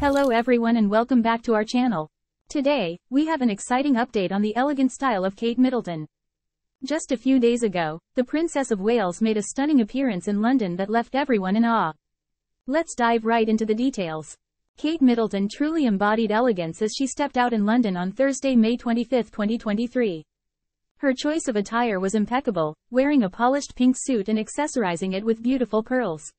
Hello everyone and welcome back to our channel. Today, we have an exciting update on the elegant style of Kate Middleton. Just a few days ago, the Princess of Wales made a stunning appearance in London that left everyone in awe. Let's dive right into the details. Kate Middleton truly embodied elegance as she stepped out in London on Thursday, May 25, 2023. Her choice of attire was impeccable, wearing a polished pink suit and accessorizing it with beautiful pearls.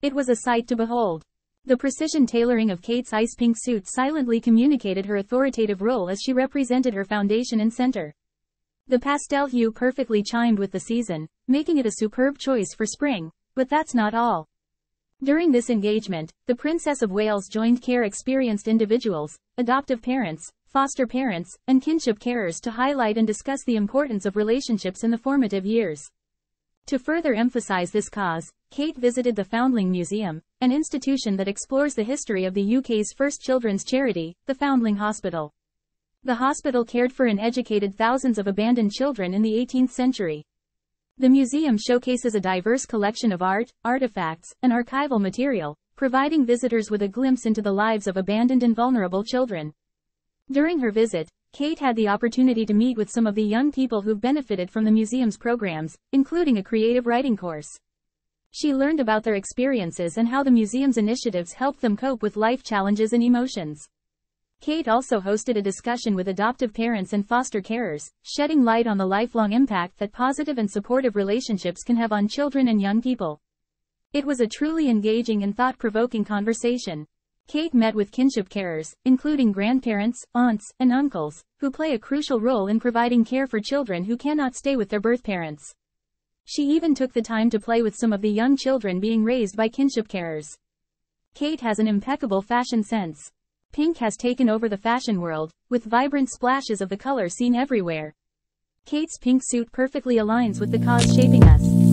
It was a sight to behold. The precision tailoring of Kate's ice pink suit silently communicated her authoritative role as she represented her foundation and center. The pastel hue perfectly chimed with the season, making it a superb choice for spring, but that's not all. During this engagement, the Princess of Wales joined care experienced individuals, adoptive parents, foster parents, and kinship carers to highlight and discuss the importance of relationships in the formative years. To further emphasize this cause, Kate visited the Foundling Museum, an institution that explores the history of the UK's first children's charity, the Foundling Hospital. The hospital cared for and educated thousands of abandoned children in the 18th century. The museum showcases a diverse collection of art, artifacts, and archival material, providing visitors with a glimpse into the lives of abandoned and vulnerable children. During her visit, Kate had the opportunity to meet with some of the young people who've benefited from the museum's programs, including a creative writing course. She learned about their experiences and how the museum's initiatives helped them cope with life challenges and emotions. Kate also hosted a discussion with adoptive parents and foster carers, shedding light on the lifelong impact that positive and supportive relationships can have on children and young people. It was a truly engaging and thought-provoking conversation. Kate met with kinship carers, including grandparents, aunts, and uncles, who play a crucial role in providing care for children who cannot stay with their birth parents. She even took the time to play with some of the young children being raised by kinship carers. Kate has an impeccable fashion sense. Pink has taken over the fashion world, with vibrant splashes of the color seen everywhere. Kate's pink suit perfectly aligns with the cause shaping us.